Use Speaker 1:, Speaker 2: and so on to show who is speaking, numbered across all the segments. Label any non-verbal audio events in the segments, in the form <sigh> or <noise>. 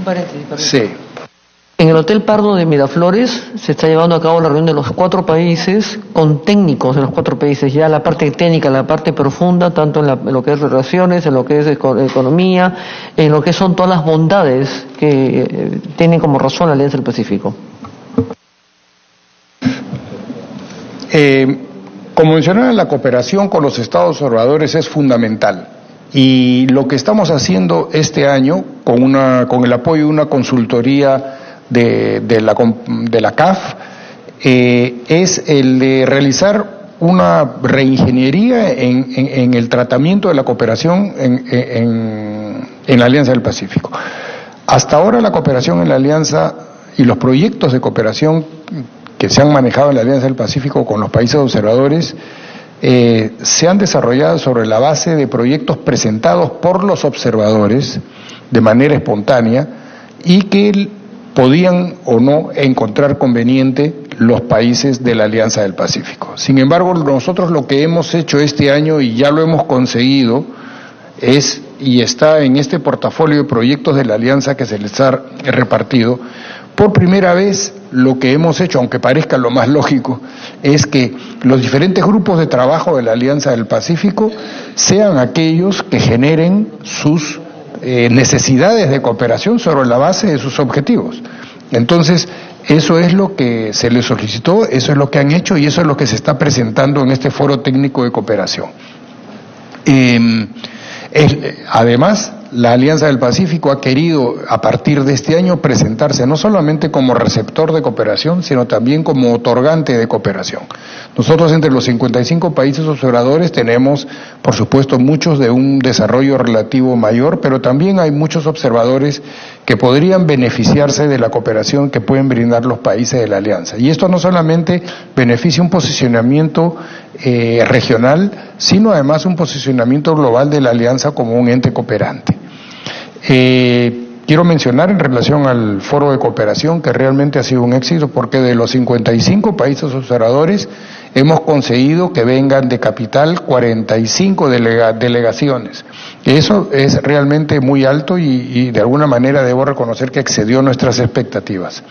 Speaker 1: Un paréntesis, Sí. En el Hotel Pardo de Miraflores se está llevando a cabo la reunión de los cuatro países con técnicos de los cuatro países, ya la parte técnica, la parte profunda, tanto en, lo que es relaciones, en lo que es economía, en lo que son todas las bondades que eh, tienen como razón la Alianza del Pacífico.
Speaker 2: Eh, como mencionaba, la cooperación con los estados observadores es fundamental. Y lo que estamos haciendo este año, con, una, con el apoyo de una consultoría de, de, la, de la CAF, eh, es el de realizar una reingeniería en, en, el tratamiento de la cooperación en, en, la Alianza del Pacífico. Hasta ahora la cooperación en la Alianza y los proyectos de cooperación que se han manejado en la Alianza del Pacífico con los países observadores eh, se han desarrollado sobre la base de proyectos presentados por los observadores de manera espontánea y que podían o no encontrar conveniente los países de la Alianza del Pacífico. Sin embargo, nosotros lo que hemos hecho este año y ya lo hemos conseguido es, y está en este portafolio de proyectos de la Alianza que se les ha repartido, por primera vez lo que hemos hecho, aunque parezca lo más lógico, es que los diferentes grupos de trabajo de la Alianza del Pacífico sean aquellos que generen sus eh, necesidades de cooperación sobre la base de sus objetivos. Entonces, eso es lo que se les solicitó, eso es lo que han hecho y eso es lo que se está presentando en este foro técnico de cooperación. Em, además, la Alianza del Pacífico ha querido, a partir de este año, presentarse no solamente como receptor de cooperación, sino también como otorgante de cooperación. Nosotros entre los 55 países observadores tenemos, por supuesto, muchos de un desarrollo relativo mayor, pero también hay muchos observadores que podrían beneficiarse de la cooperación que pueden brindar los países de la Alianza. Y esto no solamente beneficia un posicionamiento eh, regional, sino además un posicionamiento global de la Alianza como un ente cooperante. Eh, quiero mencionar en relación al foro de cooperación que realmente ha sido un éxito porque de los 55 países observadores hemos conseguido que vengan de capital 45 delegaciones. Eso es realmente muy alto y, de alguna manera debo reconocer que excedió nuestras expectativas.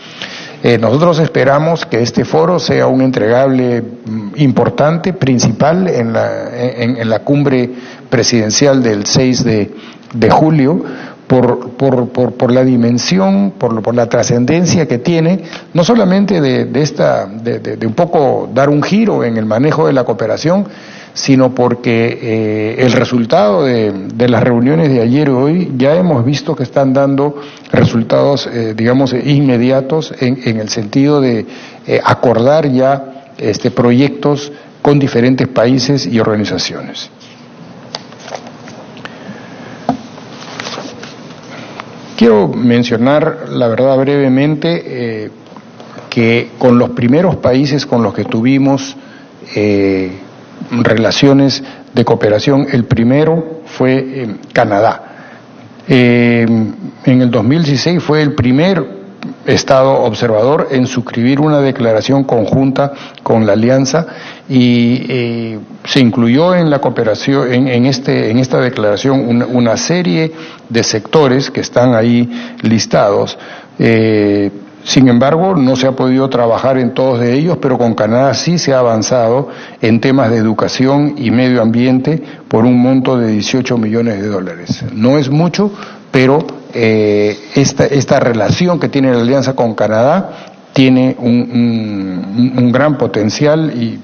Speaker 2: Eh, nosotros esperamos que este foro sea un entregable mm, importante, principal en la, en, la cumbre presidencial del 6 de, de julio, por, por, por, por, la dimensión, por, por la trascendencia que tiene, no solamente de, de esta, de, de, un poco dar un giro en el manejo de la cooperación, sino porque eh, el resultado de, de, las reuniones de ayer y hoy ya hemos visto que están dando resultados, eh, digamos, inmediatos en, en, el sentido de eh, acordar ya este, proyectos con diferentes países y organizaciones. Quiero mencionar, la verdad, brevemente, que con los primeros países con los que tuvimos relaciones de cooperación, el primero fue eh, Canadá. en el 2016 fue el primer Estado observador en suscribir una declaración conjunta con la alianza y eh, se incluyó en la cooperación, en, este, en esta declaración una, serie de sectores que están ahí listados. Eh, sin embargo, no se ha podido trabajar en todos de ellos, pero con Canadá sí se ha avanzado en temas de educación y medio ambiente por un monto de 18 millones de dólares. No es mucho, pero eh, esta, esta relación que tiene la alianza con Canadá tiene un, gran potencial y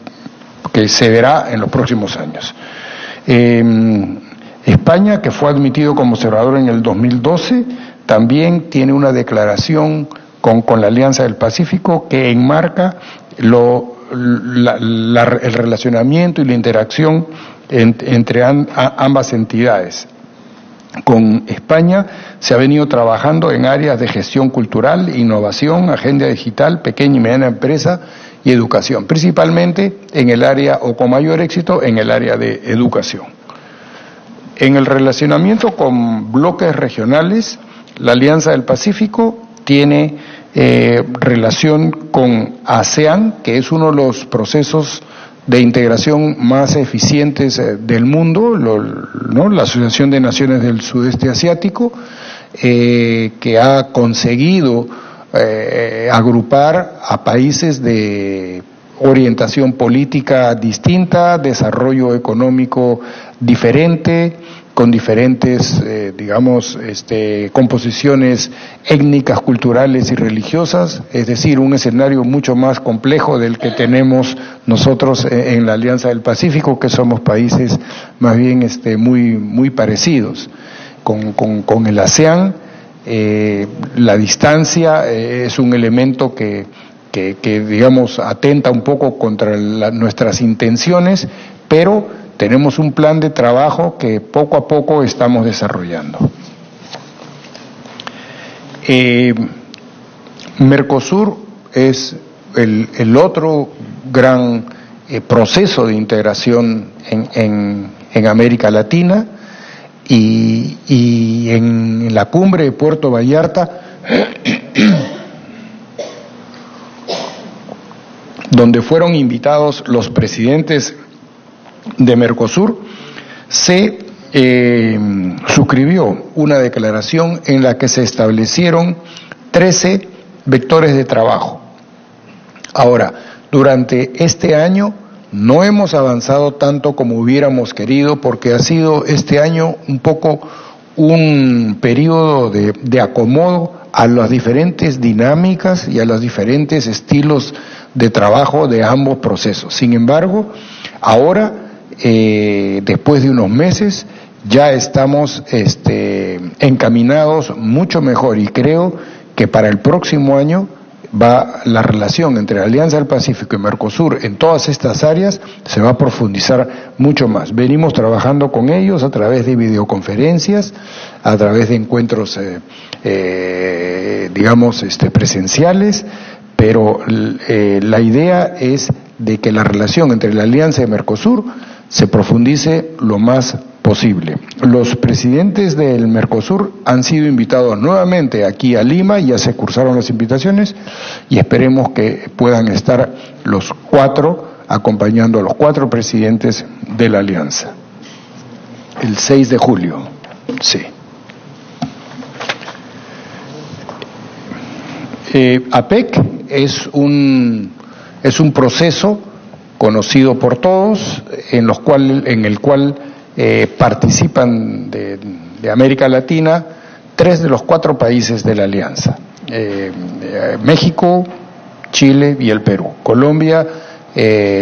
Speaker 2: que se verá en los próximos años. Em, España, que fue admitido como observador en el 2012, también tiene una declaración con, con la Alianza del Pacífico que enmarca el relacionamiento y la interacción entre ambas entidades con España se ha venido trabajando en áreas de gestión cultural, innovación, agenda digital, pequeña y mediana empresa y educación, principalmente en el área, o con mayor éxito, en el área de educación. En el relacionamiento con bloques regionales, la Alianza del Pacífico tiene eh, relación con ASEAN, que es uno de los procesos de integración más eficientes eh, del mundo, ¿no? la Asociación de Naciones del Sudeste Asiático, eh, que ha conseguido agrupar a países de orientación política distinta, desarrollo económico diferente, con diferentes, eh, digamos, este, composiciones étnicas, culturales y religiosas, es decir, un escenario mucho más complejo del que tenemos nosotros en la Alianza del Pacífico, que somos países más bien este, muy, muy parecidos. Con, con, el ASEAN, eh, la distancia eh, es un elemento que, que, digamos, atenta un poco contra nuestras intenciones, pero tenemos un plan de trabajo que poco a poco estamos desarrollando. Eh, Mercosur es el, otro gran eh, proceso de integración en, América Latina y, y, en la cumbre de Puerto Vallarta, <clears throat> donde fueron invitados los presidentes de Mercosur, se eh, suscribió una declaración en la que se establecieron 13 vectores de trabajo. Ahora, durante este año no hemos avanzado tanto como hubiéramos querido porque ha sido este año un poco un periodo de, de acomodo a las diferentes dinámicas y a los diferentes estilos de trabajo de ambos procesos. Sin embargo, ahora eh, después de unos meses ya estamos este, encaminados mucho mejor y creo que para el próximo año va la relación entre Alianza del Pacífico y Mercosur en todas estas áreas se va a profundizar mucho más. Venimos trabajando con ellos a través de videoconferencias, a través de encuentros, eh, eh, digamos, este, presenciales, pero la idea es de que la relación entre la Alianza y Mercosur se profundice lo más posible. Los presidentes del Mercosur han sido invitados nuevamente aquí a Lima, ya se cursaron las invitaciones y esperemos que puedan estar los cuatro acompañando a los cuatro presidentes de la alianza. El 6 de julio, sí. Eh, APEC es un, es un proceso conocido por todos, en, los cual, en el cual eh, participan de, América Latina tres de los cuatro países de la alianza, eh, eh, México, Chile y el Perú. Colombia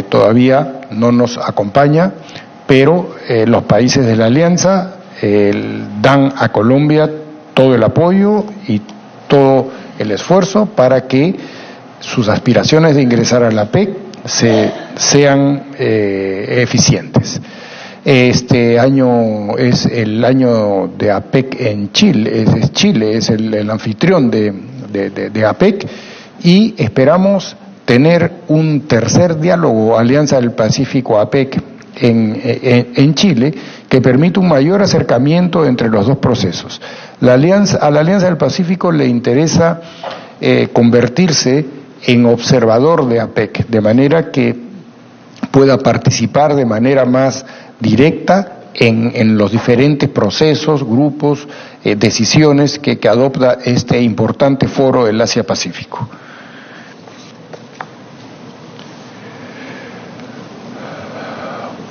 Speaker 2: todavía no nos acompaña, pero los países de la alianza dan a Colombia todo el apoyo y todo el esfuerzo para que sus aspiraciones de ingresar a la PEC se, sean eh, eficientes. Este año es el año de APEC en Chile, es, Chile es el, anfitrión de, de, APEC y esperamos tener un tercer diálogo Alianza del Pacífico APEC en, en, Chile que permite un mayor acercamiento entre los dos procesos. La alianza, a la Alianza del Pacífico le interesa eh, convertirse en observador de APEC, de manera que pueda participar de manera más directa en, los diferentes procesos, grupos, eh, decisiones que, que adopta este importante foro del Asia-Pacífico.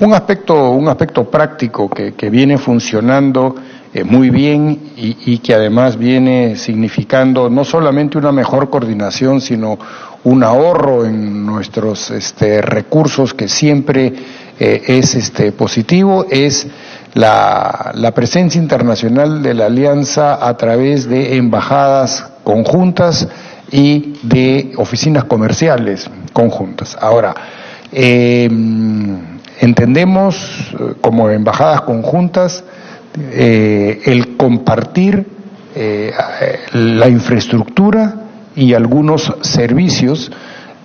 Speaker 2: Un aspecto, un aspecto práctico que, que viene funcionando eh, muy bien y, que además viene significando no solamente una mejor coordinación, sino un ahorro en nuestros este, recursos que siempre eh, es este, positivo, es la, la presencia internacional de la alianza a través de embajadas conjuntas y de oficinas comerciales conjuntas. Ahora, em, entendemos eh, como embajadas conjuntas eh, el compartir eh, la infraestructura y algunos servicios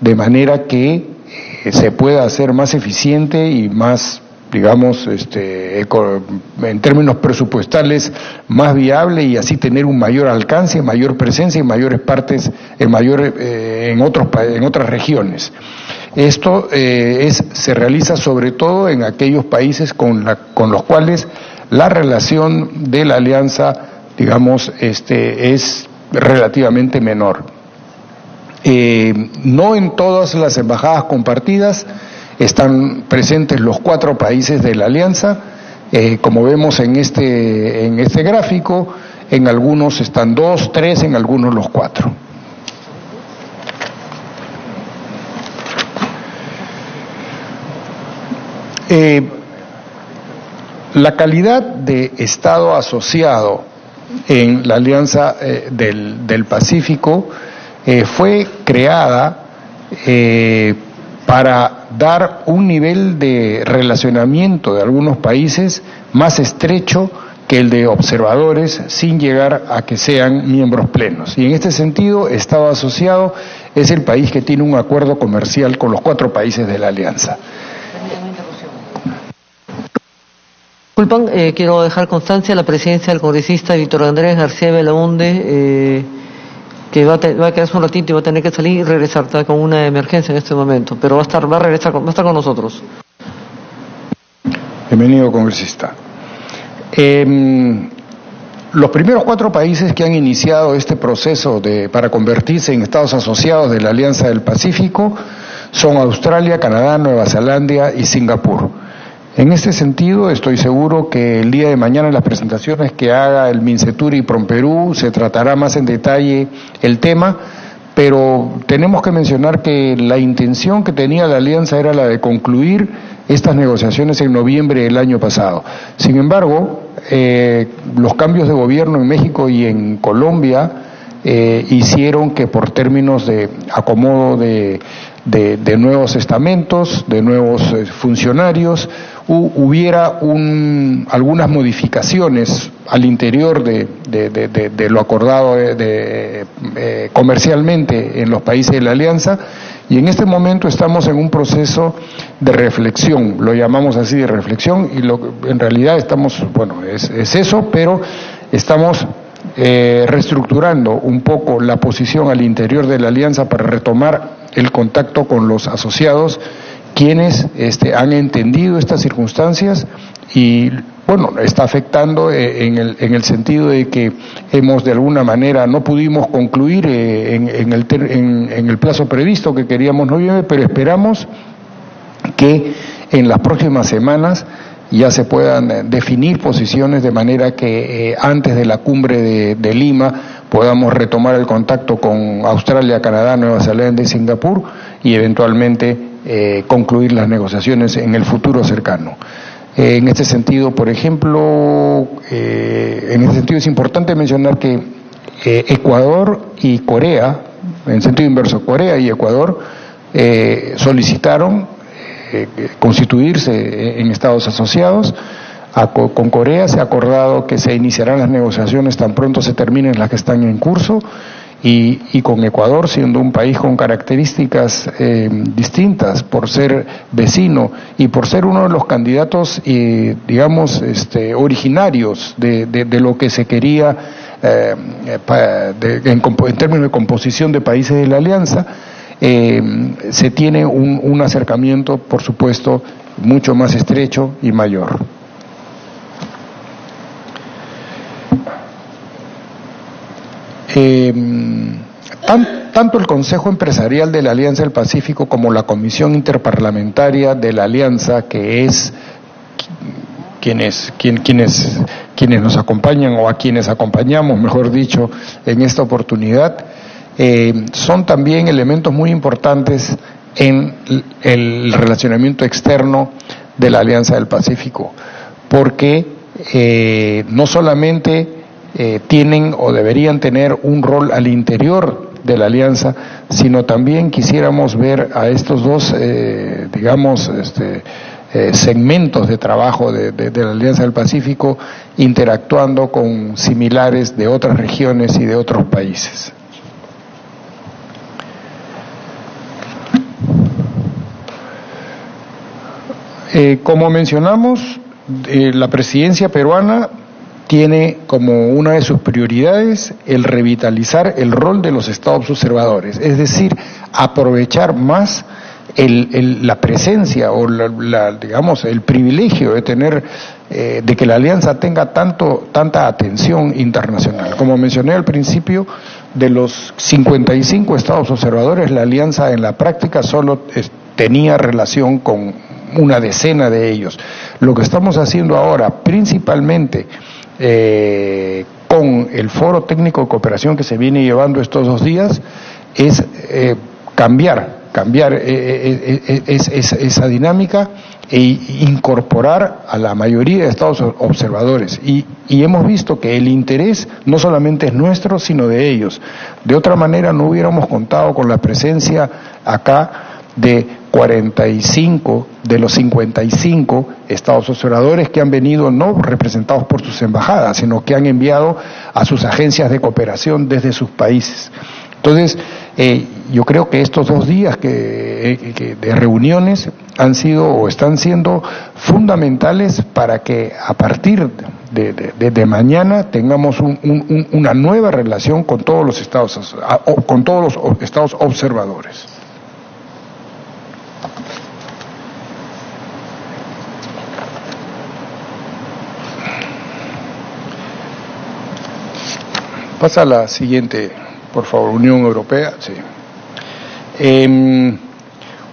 Speaker 2: de manera que eh, se pueda hacer más eficiente y más digamos, este, en términos presupuestales más viable y así tener un mayor alcance, mayor presencia en mayores partes, en mayor, en otros en otras regiones. Esto es, se realiza sobre todo en aquellos países con, la, con los cuales la relación de la alianza digamos, este, es relativamente menor. Eh, no en todas las embajadas compartidas están presentes los cuatro países de la alianza, eh, como vemos en este, en este gráfico, en algunos están dos, tres, en algunos los cuatro. Eh, la calidad de Estado asociado en la Alianza eh, del, Pacífico eh, fue creada para dar un nivel de relacionamiento de algunos países más estrecho que el de observadores sin llegar a que sean miembros plenos. Y en este sentido, Estado asociado es el país que tiene un acuerdo comercial con los cuatro países de la alianza.
Speaker 1: Disculpan, eh, quiero dejar constancia la presidencia del congresista Víctor Andrés García Belaunde, eh, que va a, va quedarse un ratito y va a tener que salir y regresar, está con una emergencia en este momento, pero va a estar, va a regresar, va a estar con nosotros.
Speaker 2: Bienvenido, congresista. Em, los primeros cuatro países que han iniciado este proceso de, para convertirse en estados asociados de la Alianza del Pacífico son Australia, Canadá, Nueva Zelanda y Singapur. En este sentido, estoy seguro que el día de mañana en las presentaciones que haga el MINCETUR y PROMPERÚ se tratará más en detalle el tema, pero tenemos que mencionar que la intención que tenía la alianza era la de concluir estas negociaciones en noviembre del año pasado. Sin embargo, eh, los cambios de gobierno en México y en Colombia eh, hicieron que por términos de acomodo de, nuevos estamentos, de nuevos eh, funcionarios, hubiera un, algunas modificaciones al interior de, lo acordado de, eh, comercialmente en los países de la alianza y en este momento estamos en un proceso de reflexión, lo llamamos así de reflexión y lo, en realidad estamos, bueno, es, es eso, pero estamos eh, reestructurando un poco la posición al interior de la alianza para retomar el contacto con los asociados quienes este, han entendido estas circunstancias y bueno, está afectando eh, en el, en sentido de que hemos de alguna manera no pudimos concluir eh, en, el en, el plazo previsto que queríamos noviembre, pero esperamos que en las próximas semanas ya se puedan eh, definir posiciones de manera que antes de la cumbre de, Lima podamos retomar el contacto con Australia, Canadá, Nueva Zelanda y Singapur y eventualmente eh, concluir las negociaciones en el futuro cercano. Eh, en este sentido, por ejemplo, eh, en este sentido es importante mencionar que Ecuador y Corea, en sentido inverso, Corea y Ecuador solicitaron constituirse en estados asociados. con Corea se ha acordado que se iniciarán las negociaciones tan pronto se terminen las que están en curso y, y, con Ecuador siendo un país con características eh, distintas por ser vecino y por ser uno de los candidatos, eh, digamos, este, originarios de, de, lo que se quería eh, en, en, términos de composición de países de la alianza, se tiene un acercamiento, por supuesto, mucho más estrecho y mayor. Eh, tanto el Consejo Empresarial de la Alianza del Pacífico como la Comisión Interparlamentaria de la Alianza, que es quienes, quienes, quienes nos acompañan o a quienes acompañamos, mejor dicho, en esta oportunidad, eh, son también elementos muy importantes en el relacionamiento externo de la Alianza del Pacífico, porque eh, no solamente eh, tienen o deberían tener un rol al interior de la alianza, sino también quisiéramos ver a estos dos, eh, digamos, este, eh, segmentos de trabajo de, de, la Alianza del Pacífico interactuando con similares de otras regiones y de otros países. como mencionamos, la presidencia peruana tiene como una de sus prioridades el revitalizar el rol de los estados observadores, es decir, aprovechar más el, la presencia o la, digamos el privilegio de tener eh, de que la alianza tenga tanto, tanta atención internacional. Como mencioné al principio, de los 55 estados observadores, la alianza en la práctica solo tenía relación con una decena de ellos. Lo que estamos haciendo ahora, principalmente eh, con el foro técnico de cooperación que se viene llevando estos dos días, es eh, cambiar, cambiar eh, esa dinámica e incorporar a la mayoría de estados observadores. Y, hemos visto que el interés no solamente es nuestro, sino de ellos. De otra manera, no hubiéramos contado con la presencia acá de 45 de los 55 estados observadores que han venido no representados por sus embajadas, sino que han enviado a sus agencias de cooperación desde sus países. Entonces, eh, yo creo que estos dos días que, de reuniones han sido o están siendo fundamentales para que a partir de, mañana tengamos una nueva relación con todos los estados, con todos los estados observadores. Pasa a la siguiente, por favor, Unión Europea. Sí. Em,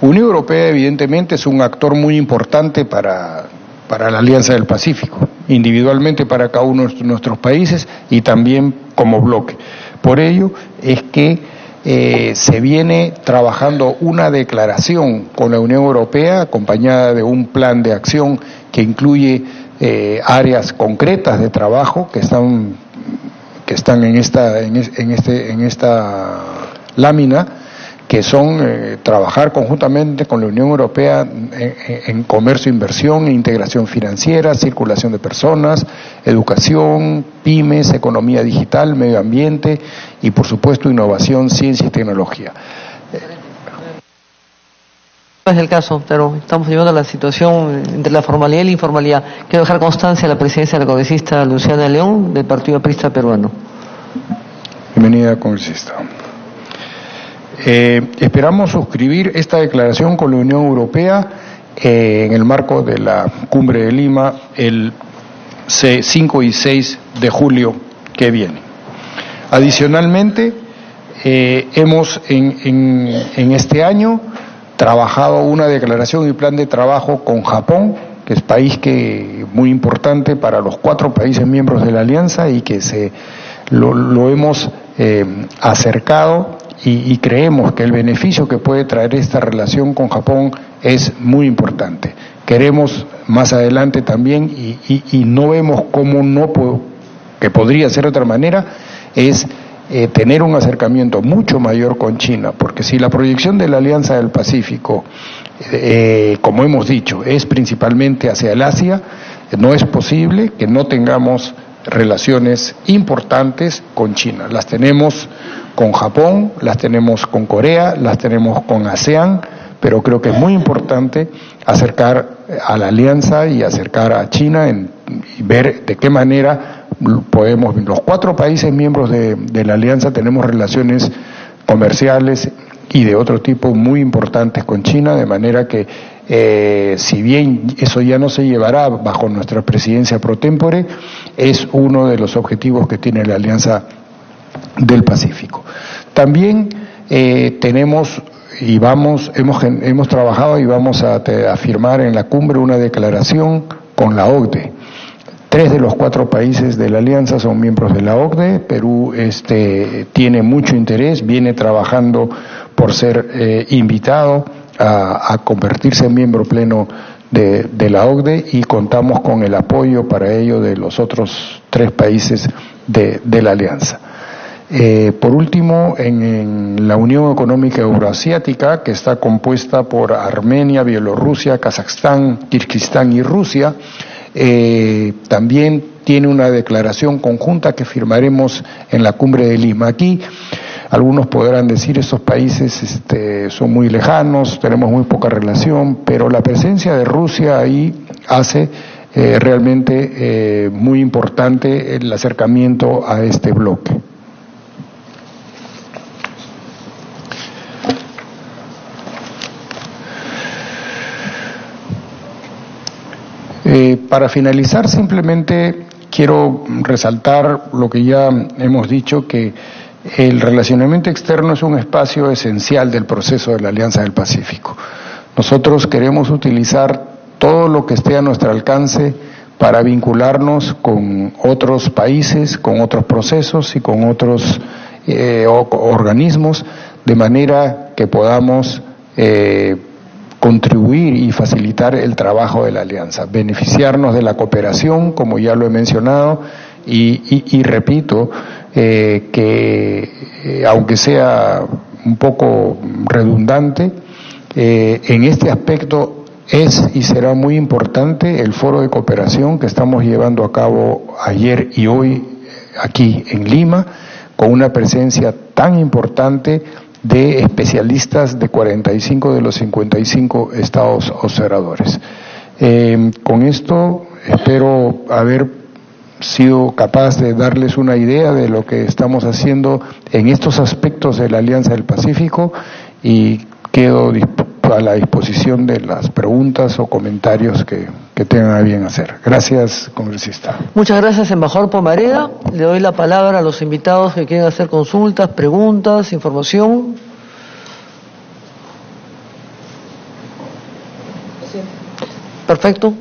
Speaker 2: Unión Europea evidentemente es un actor muy importante para, para la Alianza del Pacífico, individualmente para cada uno de nuestros países y también como bloque. Por ello es que eh, se viene trabajando una declaración con la Unión Europea acompañada de un plan de acción que incluye eh, áreas concretas de trabajo que están que están en esta, en, este, en esta lámina, que son eh, trabajar conjuntamente con la Unión Europea en, comercio, inversión, integración financiera, circulación de personas, educación, pymes, economía digital, medio ambiente y, por supuesto, innovación, ciencia y tecnología.
Speaker 1: No es el caso, pero estamos llevando la situación entre la formalidad y la informalidad. Quiero dejar constancia a la presidencia de la congresista Luciana León del Partido Aprista Peruano.
Speaker 2: Bienvenida, congresista. Eh, esperamos suscribir esta declaración con la Unión Europea eh, en el marco de la cumbre de Lima el 5 y 6 de julio que viene. Adicionalmente, eh, hemos en, en este año trabajado una declaración y plan de trabajo con Japón, que es país que muy importante para los cuatro países miembros de la alianza y que se lo, hemos eh, acercado y, creemos que el beneficio que puede traer esta relación con Japón es muy importante. Queremos más adelante también y, no vemos cómo no que podría ser de otra manera es eh, tener un acercamiento mucho mayor con China, porque si la proyección de la Alianza del Pacífico, eh, como hemos dicho, es principalmente hacia el Asia, no es posible que no tengamos relaciones importantes con China. Las tenemos con Japón, las tenemos con Corea, las tenemos con ASEAN, pero creo que es muy importante acercar a la alianza y acercar a China en, y ver de qué manera podemos, los cuatro países miembros de, la alianza tenemos relaciones comerciales y de otro tipo muy importantes con China, de manera que eh, si bien eso ya no se llevará bajo nuestra presidencia pro tempore, es uno de los objetivos que tiene la Alianza del Pacífico. También eh, tenemos y vamos, hemos, hemos trabajado y vamos a, a firmar en la cumbre una declaración con la OCDE Tres de los cuatro países de la alianza son miembros de la OCDE. Perú este, tiene mucho interés, viene trabajando por ser eh, invitado a, convertirse en miembro pleno de, la OCDE y contamos con el apoyo para ello de los otros tres países de, la alianza. Eh, por último, en, en, la Unión Económica Euroasiática, que está compuesta por Armenia, Bielorrusia, Kazajstán, Kirguistán y Rusia, eh, también tiene una declaración conjunta que firmaremos en la cumbre de Lima. Aquí algunos podrán decir estos países este, son muy lejanos, tenemos muy poca relación, pero la presencia de Rusia ahí hace eh, realmente eh, muy importante el acercamiento a este bloque. Eh, para finalizar, simplemente quiero resaltar lo que ya hemos dicho, que el relacionamiento externo es un espacio esencial del proceso de la Alianza del Pacífico. Nosotros queremos utilizar todo lo que esté a nuestro alcance para vincularnos con otros países, con otros procesos y con otros eh, organismos, de manera que podamos eh, contribuir y facilitar el trabajo de la alianza, beneficiarnos de la cooperación, como ya lo he mencionado, y, repito eh, que aunque sea un poco redundante, en este aspecto es y será muy importante el foro de cooperación que estamos llevando a cabo ayer y hoy aquí en Lima, con una presencia tan importante de especialistas de 45 de los 55 estados observadores. Eh, con esto espero haber sido capaz de darles una idea de lo que estamos haciendo en estos aspectos de la Alianza del Pacífico y quedo a la disposición de las preguntas o comentarios que, tengan a bien hacer. Gracias, congresista.
Speaker 1: Muchas gracias, embajador Pomareda. Le doy la palabra a los invitados que quieren hacer consultas, preguntas, información. Perfecto.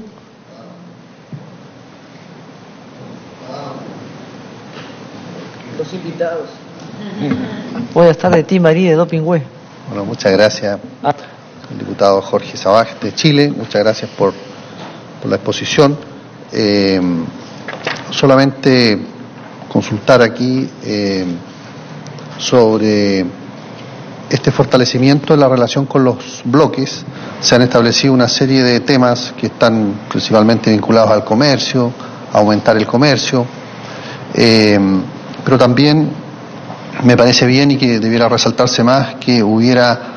Speaker 1: Los invitados. Voy a estar de ti, María, de Dopingüe.
Speaker 3: Bueno, muchas gracias. Ah diputado Jorge Sabaj de Chile. Muchas gracias por, la exposición. Eh, solamente consultar aquí eh, sobre este fortalecimiento en la relación con los bloques. Se han establecido una serie de temas que están principalmente vinculados al comercio, a aumentar el comercio, eh, pero también me parece bien y que debiera resaltarse más que hubiera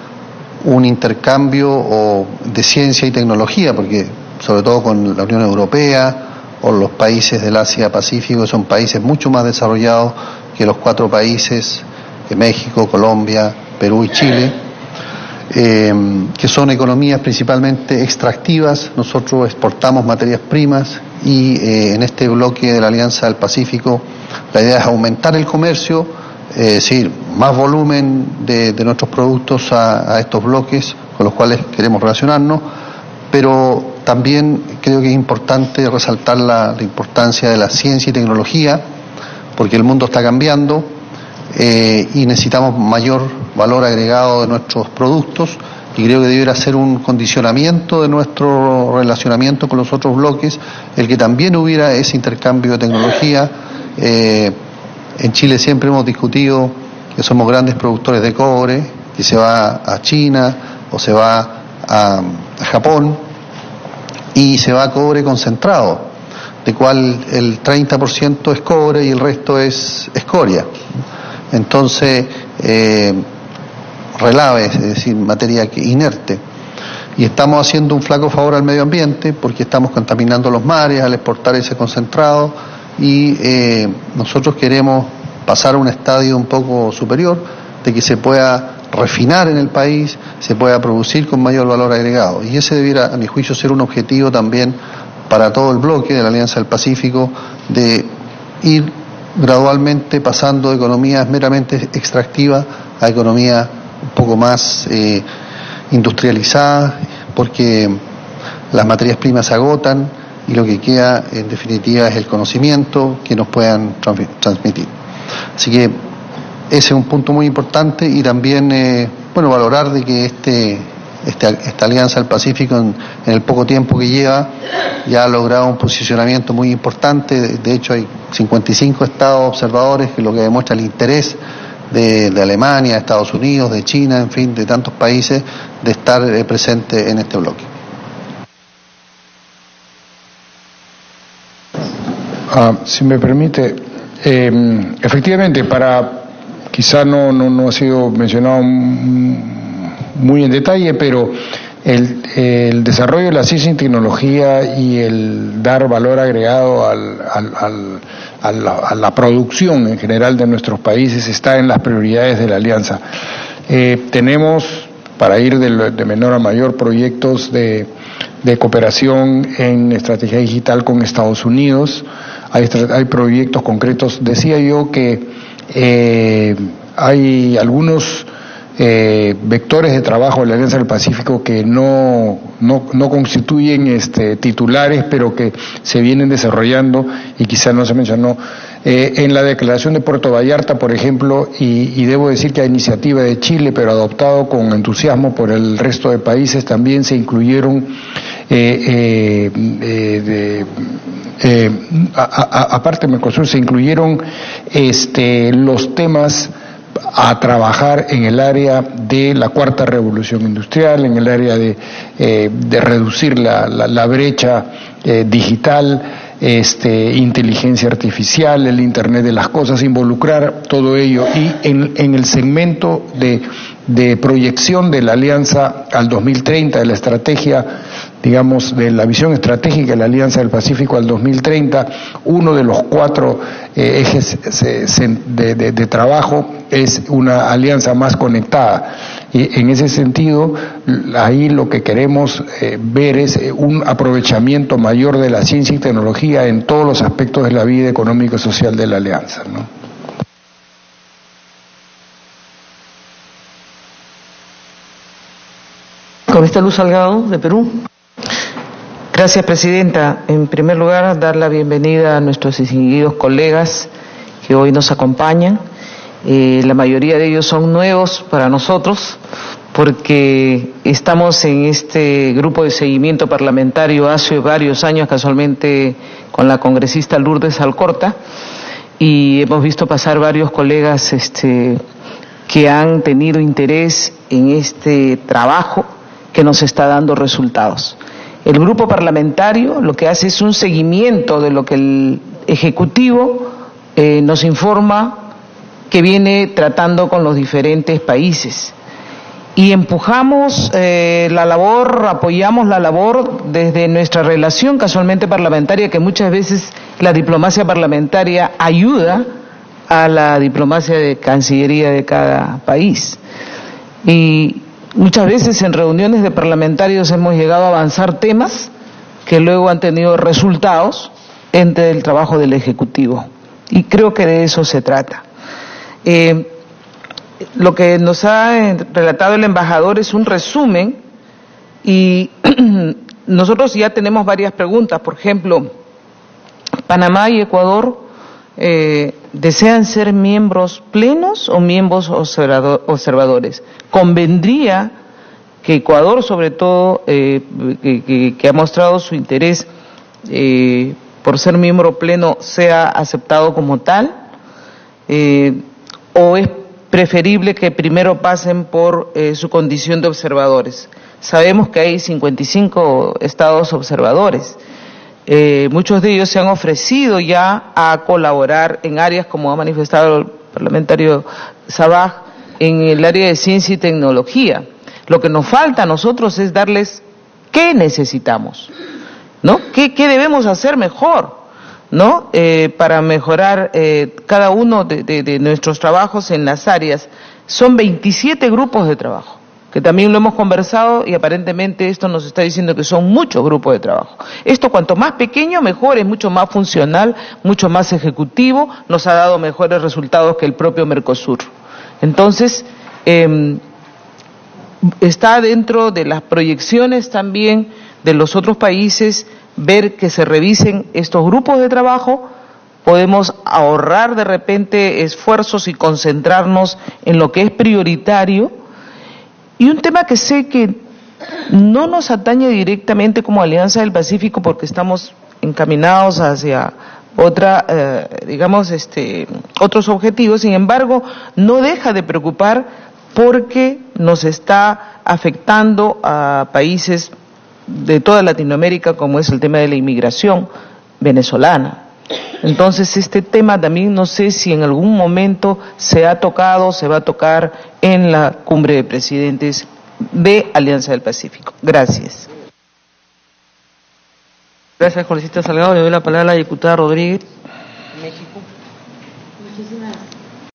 Speaker 3: un intercambio de ciencia y tecnología, porque sobre todo con la Unión Europea o los países del Asia-Pacífico son países mucho más desarrollados que los cuatro países, de México, Colombia, Perú y Chile, eh, que son economías principalmente extractivas. Nosotros exportamos materias primas y eh, en este bloque de la Alianza del Pacífico la idea es aumentar el comercio, es decir, más volumen de, nuestros productos a, estos bloques con los cuales queremos relacionarnos, pero también creo que es importante resaltar la, importancia de la ciencia y tecnología, porque el mundo está cambiando eh, y necesitamos mayor valor agregado de nuestros productos y creo que debiera ser un condicionamiento de nuestro relacionamiento con los otros bloques el que también hubiera ese intercambio de tecnología. Eh, en Chile siempre hemos discutido que somos grandes productores de cobre, que se va a China o se va a, Japón y se va a cobre concentrado, de cual el 30% es cobre y el resto es escoria. Entonces, eh, relaves, es decir, materia inerte. Y estamos haciendo un flaco favor al medio ambiente porque estamos contaminando los mares al exportar ese concentrado y eh, nosotros queremos pasar a un estadio un poco superior, de que se pueda refinar en el país, se pueda producir con mayor valor agregado. Y ese debiera, a mi juicio, ser un objetivo también para todo el bloque de la Alianza del Pacífico, de ir gradualmente pasando de economías meramente extractivas a economías un poco más eh, industrializadas, porque las materias primas se agotan y lo que queda en definitiva es el conocimiento que nos puedan transmitir. Así que ese es un punto muy importante y también, eh, bueno, valorar de que este, este esta Alianza del Pacífico en, el poco tiempo que lleva ya ha logrado un posicionamiento muy importante. De, hecho, hay 55 estados observadores, que lo que demuestra el interés de, Alemania, de Estados Unidos, de China, en fin, de tantos países, de estar eh, presente en este bloque.
Speaker 2: Ah, si me permite, eh, efectivamente, para quizá no, no, ha sido mencionado muy en detalle, pero el, desarrollo de la ciencia y tecnología y el dar valor agregado al, a, la, producción en general de nuestros países está en las prioridades de la alianza. Eh, tenemos, para ir de, menor a mayor, proyectos de de cooperación en estrategia digital con Estados Unidos. Hay, hay proyectos concretos. Decía yo que eh, hay algunos eh, vectores de trabajo de la Alianza del Pacífico que no, no, no, constituyen este, titulares, pero que se vienen desarrollando y quizá no se mencionó. Eh, en la declaración de Puerto Vallarta, por ejemplo, y, debo decir que a iniciativa de Chile, pero adoptado con entusiasmo por el resto de países, también se incluyeron eh, de, aparte de Mercosur, se incluyeron este, los temas a trabajar en el área de la cuarta revolución industrial, en el área de, eh, de reducir la, la, brecha eh, digital, este, inteligencia artificial, el Internet de las Cosas, involucrar todo ello. Y en, en el segmento de, de proyección de la alianza al 2030, de la estrategia digamos, de la visión estratégica de la Alianza del Pacífico al 2030, uno de los cuatro eh, ejes de, trabajo es una alianza más conectada. Y en ese sentido, ahí lo que queremos eh, ver es eh, un aprovechamiento mayor de la ciencia y tecnología en todos los aspectos de la vida económica y social de la alianza.
Speaker 1: Con esta luz Salgado, de Perú.
Speaker 4: Gracias, Presidenta. En primer lugar, dar la bienvenida a nuestros distinguidos colegas que hoy nos acompañan. Eh, la mayoría de ellos son nuevos para nosotros porque estamos en este grupo de seguimiento parlamentario hace varios años, casualmente con la congresista Lourdes Alcorta, y hemos visto pasar varios colegas este, que han tenido interés en este trabajo que nos está dando resultados. El grupo parlamentario lo que hace es un seguimiento de lo que el Ejecutivo eh, nos informa que viene tratando con los diferentes países. Y empujamos eh, la labor, apoyamos la labor desde nuestra relación casualmente parlamentaria, que muchas veces la diplomacia parlamentaria ayuda a la diplomacia de Cancillería de cada país. Y Muchas veces en reuniones de parlamentarios hemos llegado a avanzar temas que luego han tenido resultados entre el trabajo del Ejecutivo. Y creo que de eso se trata. Eh, lo que nos ha relatado el embajador es un resumen y <clears throat> nosotros ya tenemos varias preguntas. Por ejemplo, Panamá y Ecuador eh, desean ser miembros plenos o miembros observadores. Convendría que Ecuador, sobre todo, eh, que, ha mostrado su interés eh, por ser miembro pleno, sea aceptado como tal, o es preferible que primero pasen por su condición de observadores. Sabemos que hay 55 estados observadores eh, muchos de ellos se han ofrecido ya a colaborar en áreas, como ha manifestado el parlamentario Sabaj, en el área de ciencia y tecnología. Lo que nos falta a nosotros es darles qué necesitamos, ¿no? ¿Qué, debemos hacer mejor, ¿no? Eh, para mejorar eh, cada uno de, de nuestros trabajos en las áreas. Son 27 grupos de trabajo que también lo hemos conversado y aparentemente esto nos está diciendo que son muchos grupos de trabajo. Esto cuanto más pequeño, mejor, es mucho más funcional, mucho más ejecutivo, nos ha dado mejores resultados que el propio Mercosur. Entonces, em, está dentro de las proyecciones también de los otros países ver que se revisen estos grupos de trabajo, podemos ahorrar de repente esfuerzos y concentrarnos en lo que es prioritario, y un tema que sé que no nos atañe directamente como Alianza del Pacífico porque estamos encaminados hacia otra, eh, digamos, este, otros objetivos, sin embargo, no deja de preocupar porque nos está afectando a países de toda Latinoamérica, como es el tema de la inmigración venezolana. Entonces, este tema también no sé si en algún momento se ha tocado, se va a tocar en la cumbre de presidentes de Alianza del Pacífico. Gracias.
Speaker 1: Gracias, Jorgito Salgado. Le doy la palabra a la diputada Rodríguez.